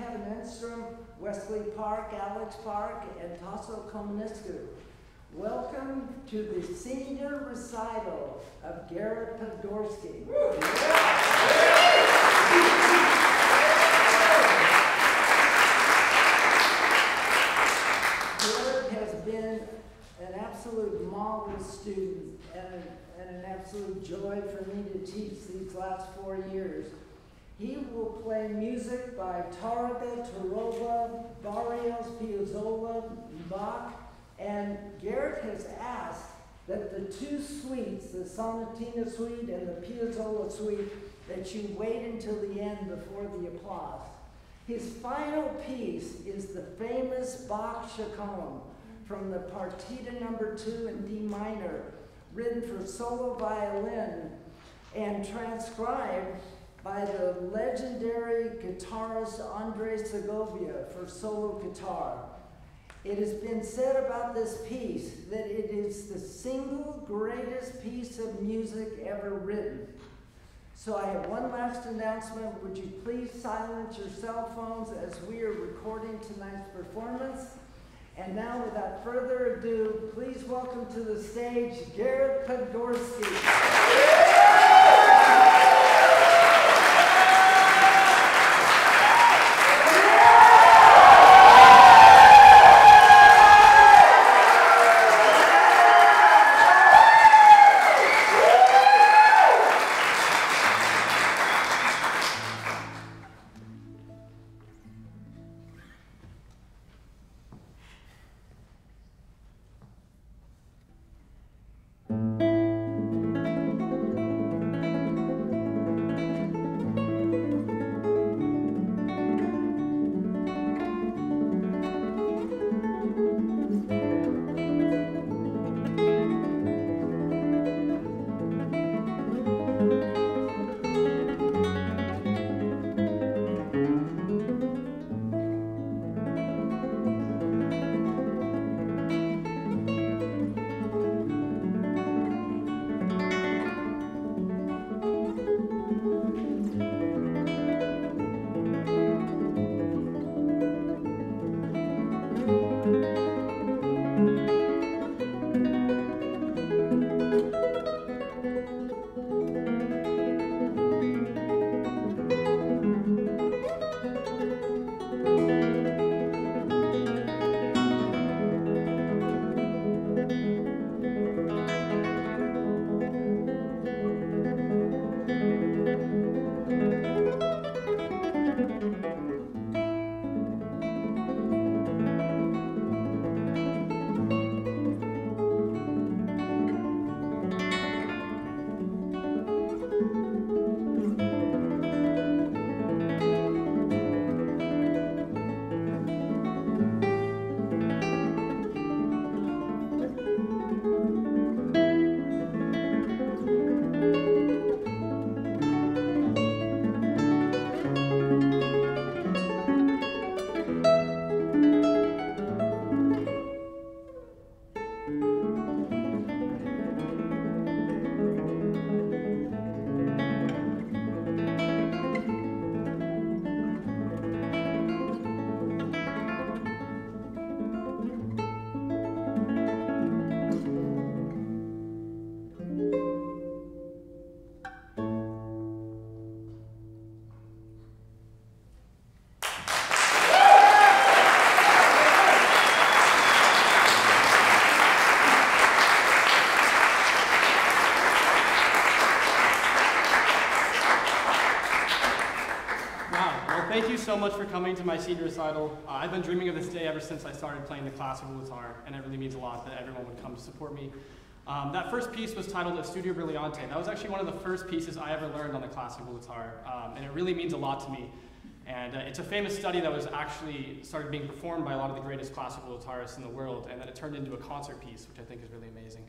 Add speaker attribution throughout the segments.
Speaker 1: Kevin Enstrom, Wesley Park, Alex Park, and Tasso Komuniscu. Welcome to the senior recital of Garrett Podgorski. Garrett has been an absolute model student and, and an absolute joy for me to teach these last four years. He will play music by Tarrega, Torroba, Barrios, Piazzolla, Bach, and Garrett has asked that the two suites, the Sonatina suite and the Piazzolla suite, that you wait until the end before the applause. His final piece is the famous Bach Chaconne from the Partita number two in D minor, written for solo violin and transcribed by the legendary guitarist Andre Segovia for solo guitar. It has been said about this piece that it is the single greatest piece of music ever written. So I have one last announcement. Would you please silence your cell phones as we are recording tonight's performance? And now, without further ado, please welcome to the stage Garrett Podgorski.
Speaker 2: So much for coming to my senior recital. Uh, I've been dreaming of this day ever since I started playing the classical guitar, and it really means a lot that everyone would come to support me. Um, that first piece was titled Estudio Brillante. That was actually one of the first pieces I ever learned on the classical guitar, um, and it really means a lot to me. And uh, it's a famous study that was actually started being performed by a lot of the greatest classical guitarists in the world, and then it turned into a concert piece, which I think is really amazing.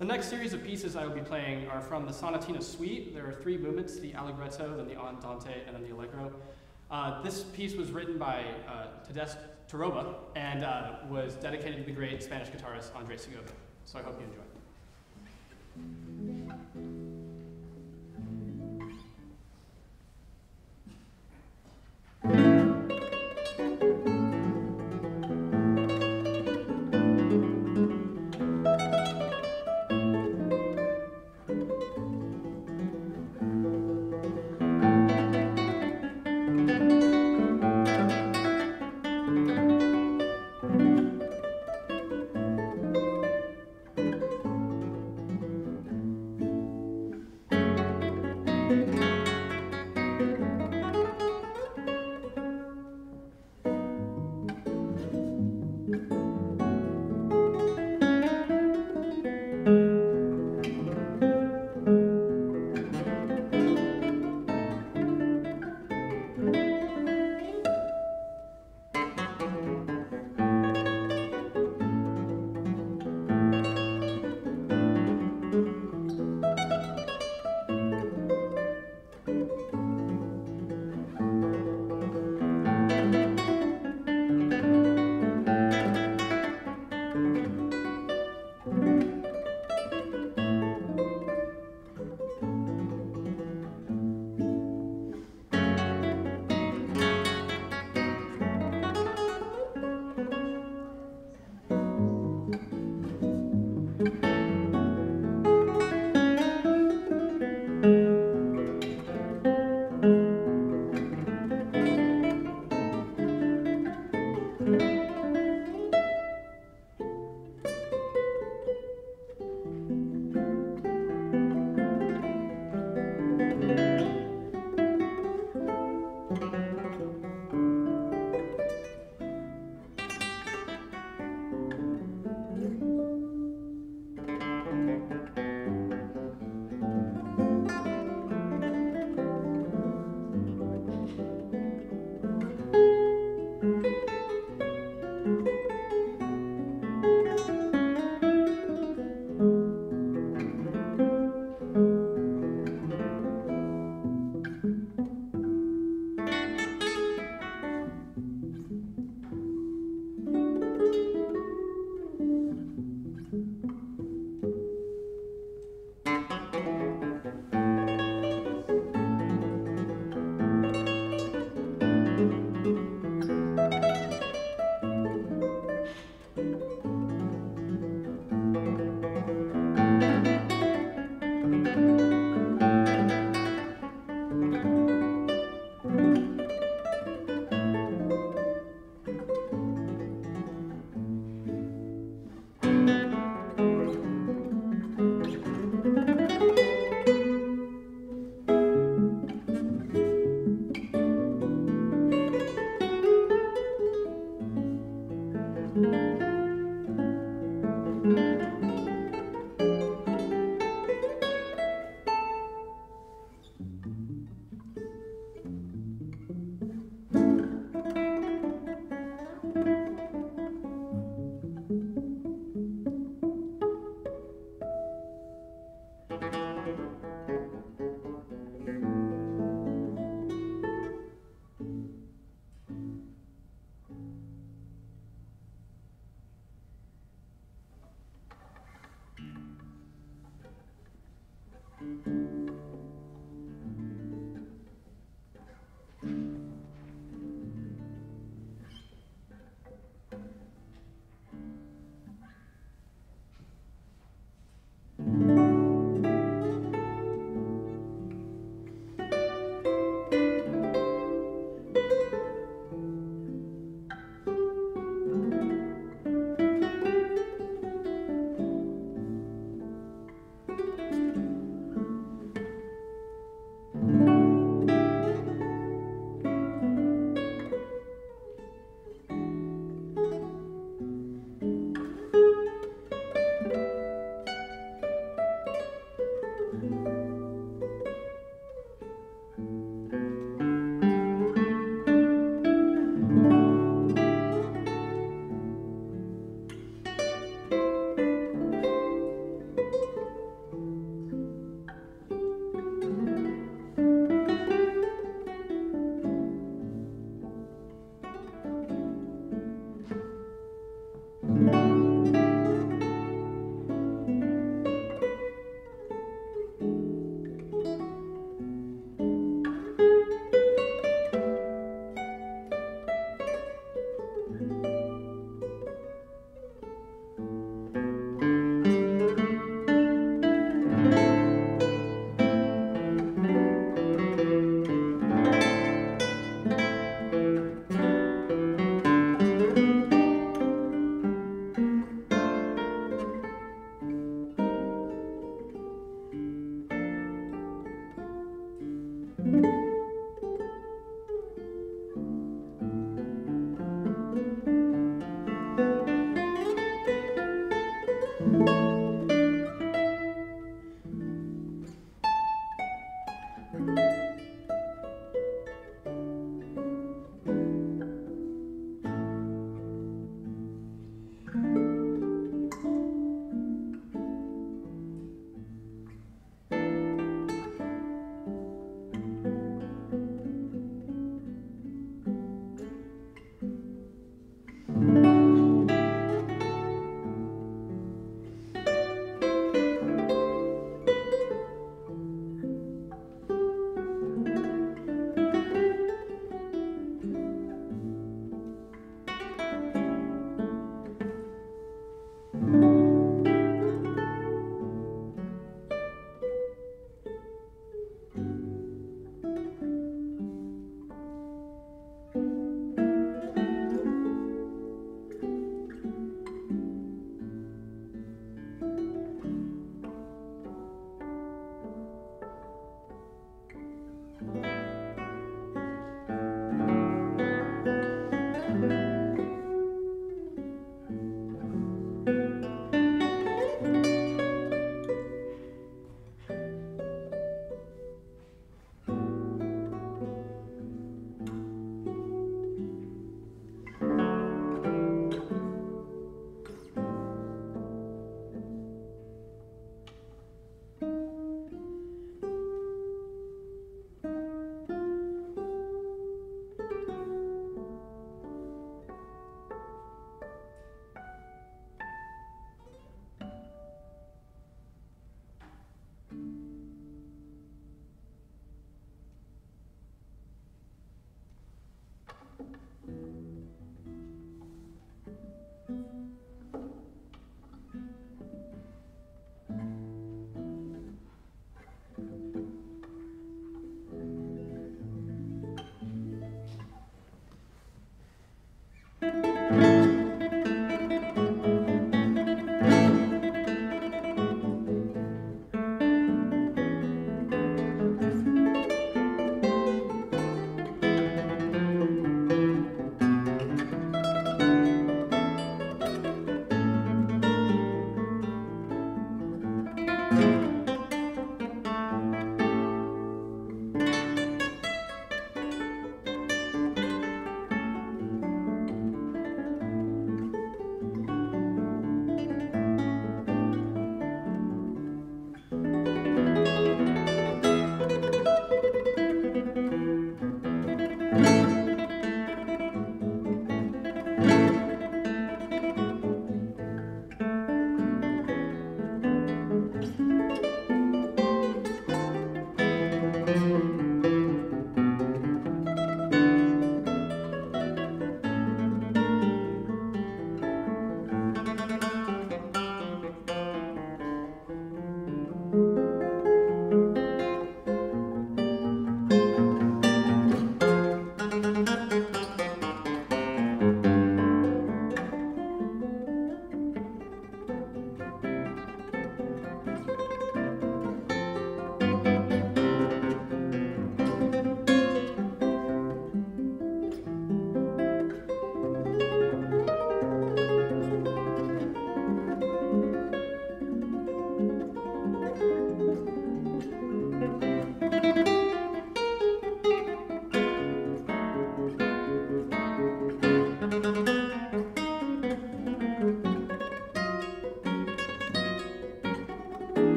Speaker 2: The next series of pieces I will be playing are from the Sonatina Suite. There are three movements, the Allegretto, then the Andante, and then the Allegro. Uh, this piece was written by uh, Tedeschi Torroba and uh, was dedicated to the great Spanish guitarist Andres Segovia. So I hope you enjoy.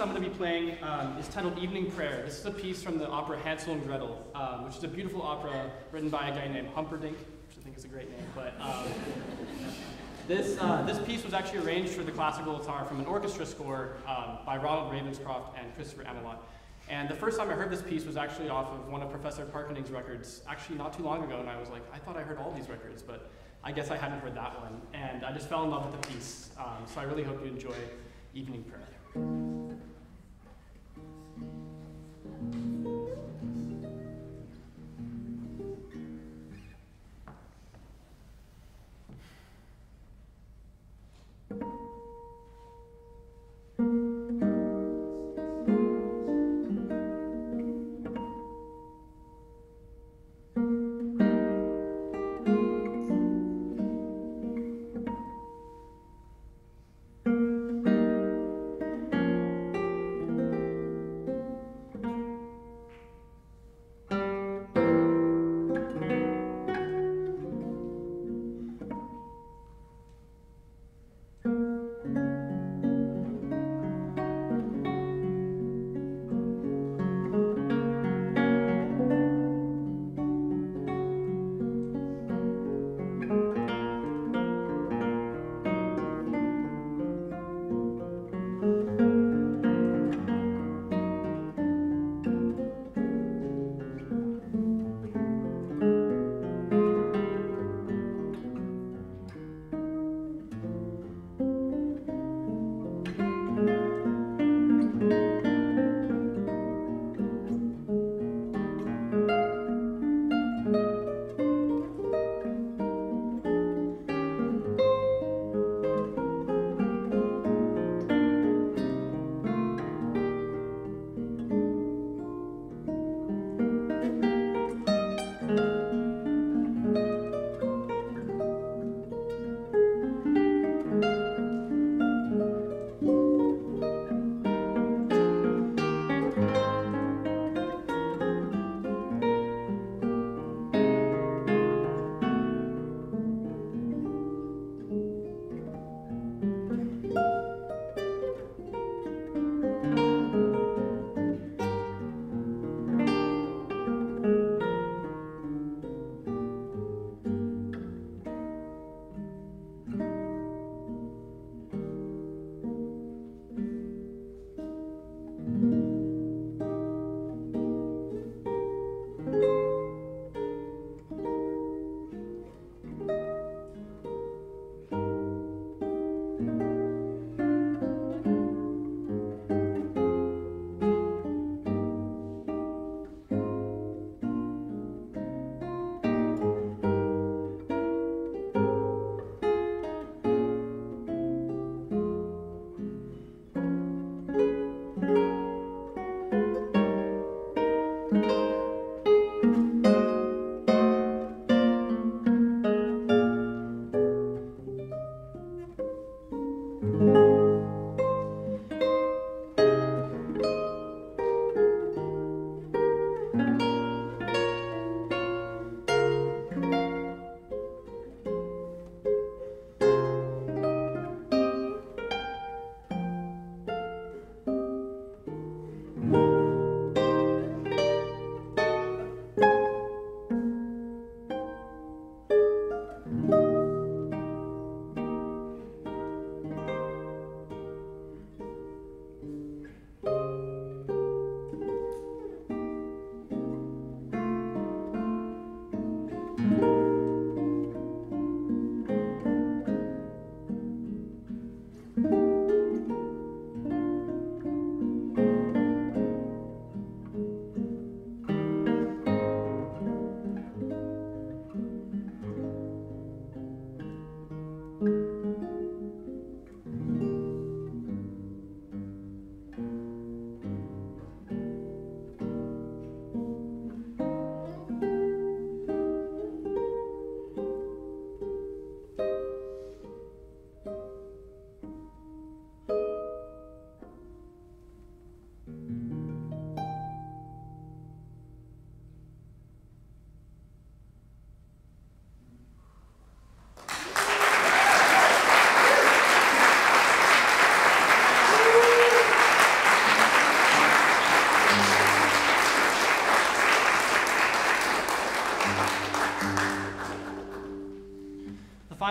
Speaker 2: Piece I'm going to be playing um, is titled Evening Prayer. This is a piece from the opera Hansel and Gretel, um, which is a beautiful opera written by a guy named Humperdinck, which I think is a great name. But um, this, uh, this piece was actually arranged for the classical guitar from an orchestra score um, by Ronald Ravenscroft and Christopher Amelot. And the first time I heard this piece was actually off of one of Professor Parkening's records, actually not too long ago, and I was like, I thought I heard all these records, but I guess I hadn't heard that one. And I just fell in love with the piece. Um, so I really hope you enjoy Evening Prayer. うん。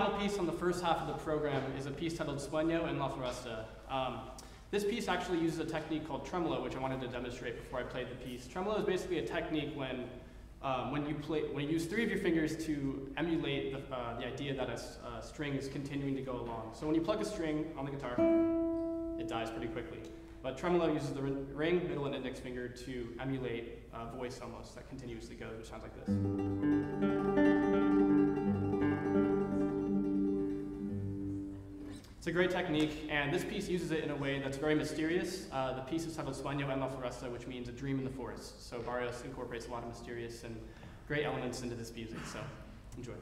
Speaker 2: Piece on the first half of the program is a piece titled Sueño en la Floresta. Um, this piece actually uses a technique called tremolo, which I wanted to demonstrate before I played the piece. Tremolo is basically a technique when, um, when, you, play, when you use three of your fingers to emulate the, uh, the idea that a a string is continuing to go along. So when you pluck a string on the guitar, it dies pretty quickly. But tremolo uses the ring- ring, middle, and index finger to emulate a voice almost that continuously goes, which sounds like this. It's a great technique, and this piece uses it in a way that's very mysterious. Uh, the piece is titled Sueño en la Floresta, which means a dream in the forest. So Barrios incorporates a lot of mysterious and great elements into this music, so enjoy.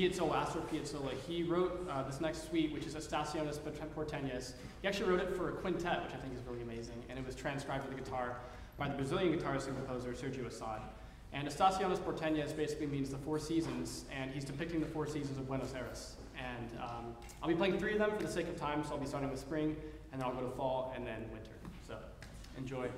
Speaker 2: Piazzolla, Astor Piazzolla. He wrote uh, this next suite, which is Estaciones Porteñas. He actually wrote it for a quintet, which I think is really amazing, and it was transcribed for the guitar by the Brazilian guitarist and composer Sergio Assad. And Estaciones Porteñas basically means the four seasons, and he's depicting the four seasons of Buenos Aires. And um, I'll be playing three of them for the sake of time, so I'll be starting with spring, and then I'll go to fall, and then winter. So enjoy.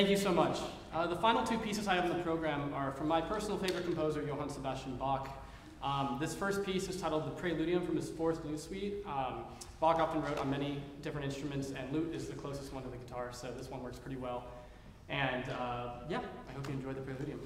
Speaker 2: Thank you so much. Uh, the final two pieces I have in the program are from my personal favorite composer, Johann Sebastian Bach. Um, this first piece is titled The Preludium from his fourth lute suite. Um, Bach often wrote on many different instruments, and lute is the closest one to the guitar, so this one works pretty well. And uh, yeah, I hope you enjoy the Preludium.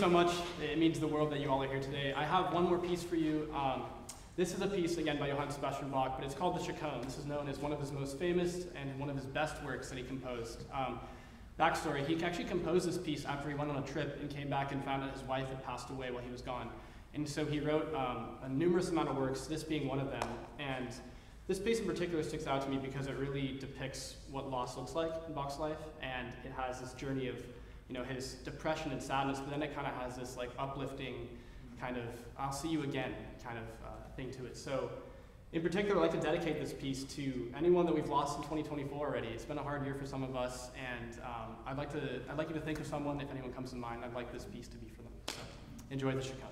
Speaker 2: So much. It means the world that you all are here today. I have one more piece for you. Um, this is a piece, again, by Johann Sebastian Bach, but it's called the Chaconne. This is known as one of his most famous and one of his best works that he composed. Um, backstory, he actually composed this piece after he went on a trip and came back and found out his wife had passed away while he was gone. And so he wrote um, a numerous amount of works, this being one of them. And this piece in particular sticks out to me because it really depicts what loss looks like in Bach's life, and it has this journey of you know, his depression and sadness, but then it kind of has this like uplifting kind of, I'll see you again kind of uh, thing to it. So, in particular, I'd like to dedicate this piece to anyone that we've lost in 2024 already. It's been a hard year for some of us, and um, I'd like to, I'd like you to think of someone. If anyone comes to mind, I'd like this piece to be for them. So, enjoy the Chaconne.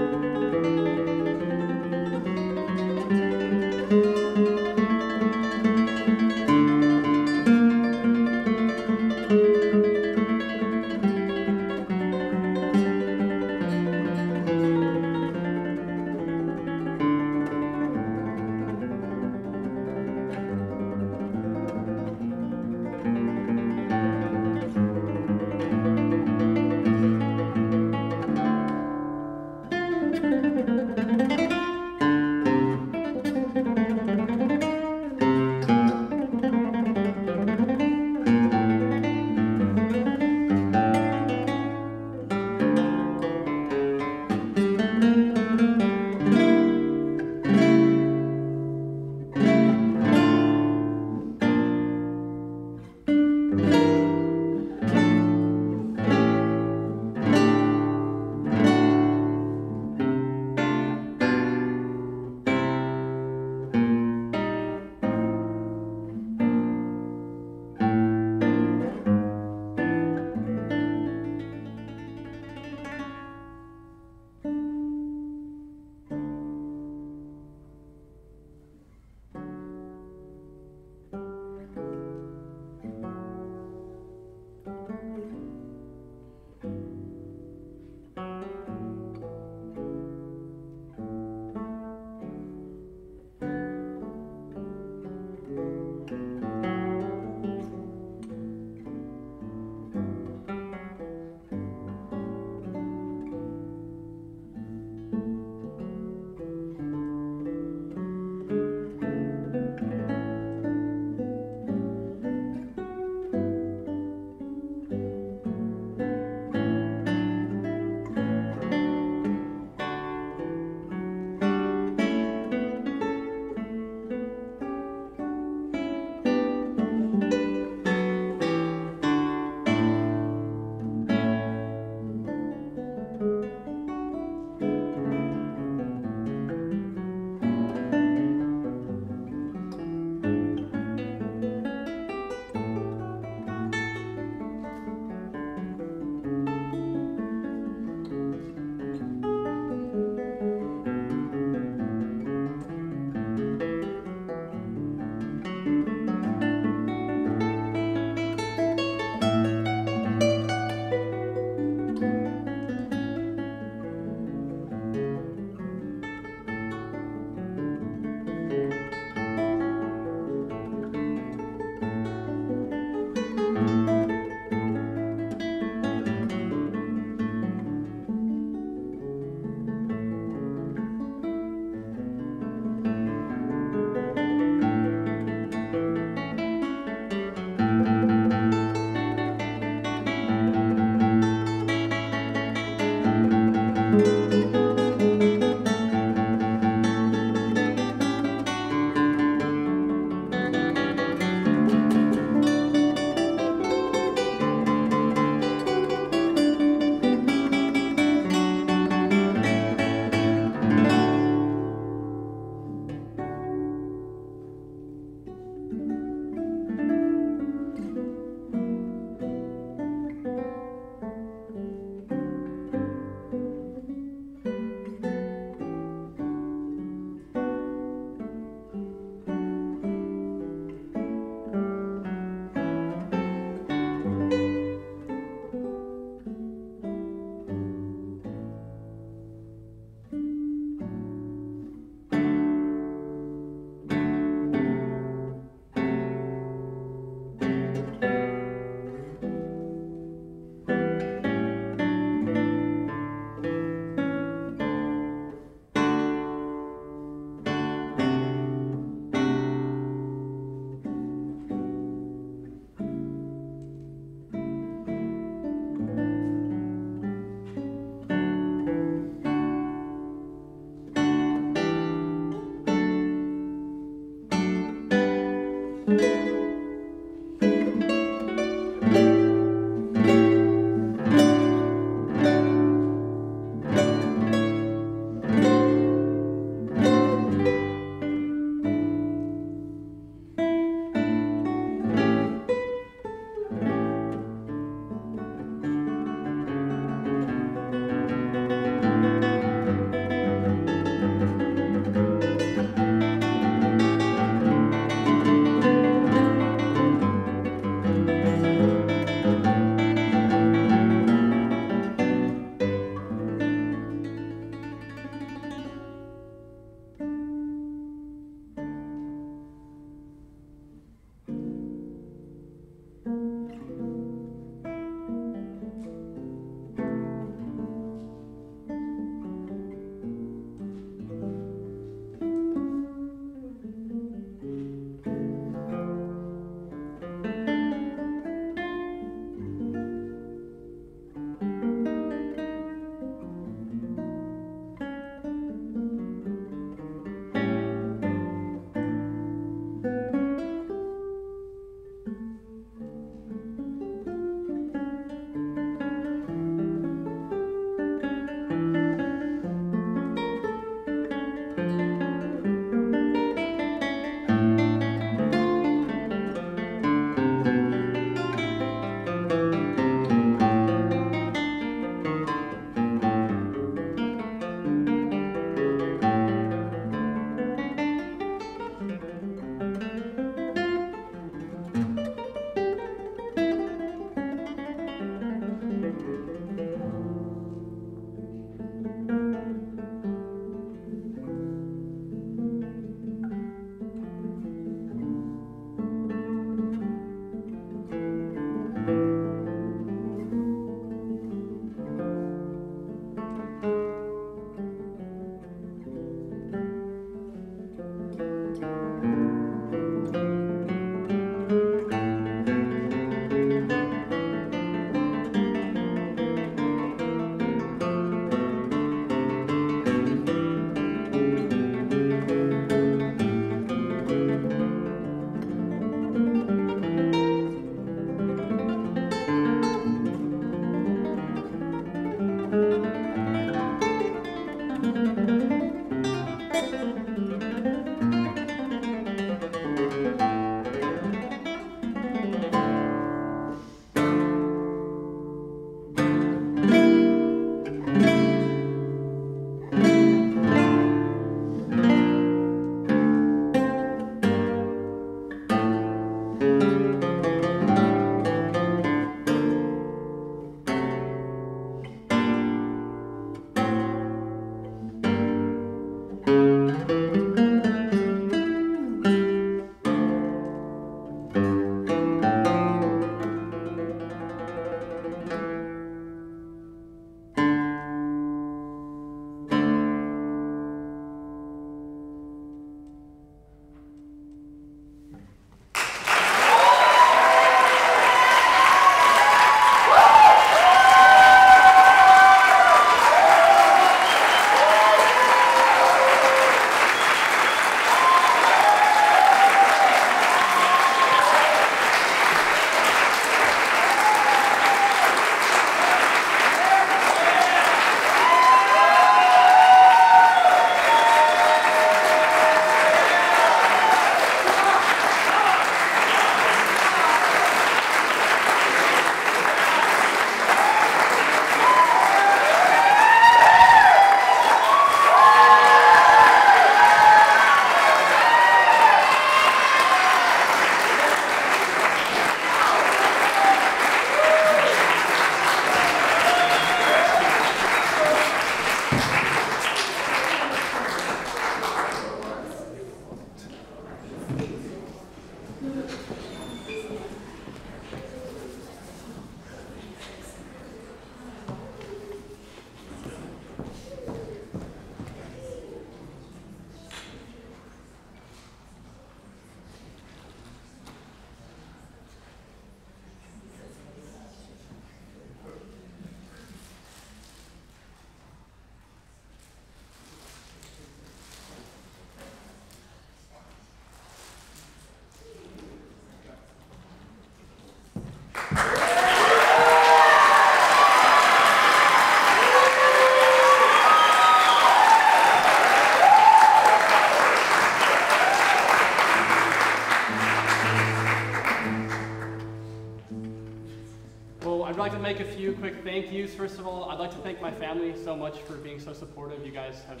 Speaker 2: Family so much for being so supportive. You guys have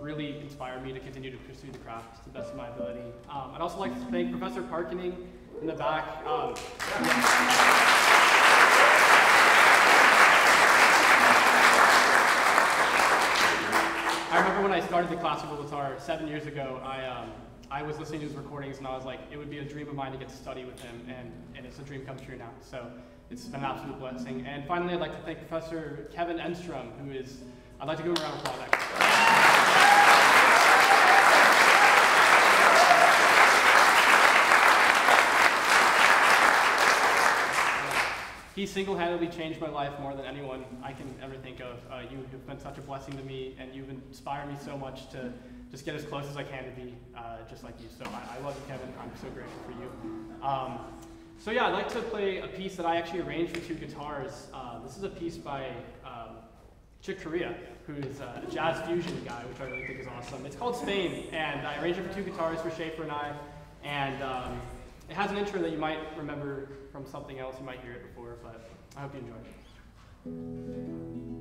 Speaker 2: really inspired me to continue to pursue the craft to the best of my ability. Um, I'd also like to thank Professor Parkening in the back. Um, I remember when I started the classical guitar seven years ago, I, um, I was listening to his recordings and I was like, it would be a dream of mine to get to study with him, and, and it's a dream come true now. So it's been an absolute blessing. And finally, I'd like to thank Professor Kevin Enstrom, who is, I'd like to give a round of applause. He single-handedly changed my life more than anyone I can ever think of. Uh, you have been such a blessing to me, and you've inspired me so much to just get as close as I can to be uh, just like you. So I, I love you, Kevin. I'm so grateful for you. Um, so yeah, I'd like to play a piece that I actually arranged for two guitars. Uh, this is a piece by um, Chick Corea, who's a jazz fusion guy, which I really think is awesome. It's called Spain, and I arranged it for two guitars for Schaefer and I. And um, it has an intro that you might remember from something else. You might hear it before, but I hope you enjoy.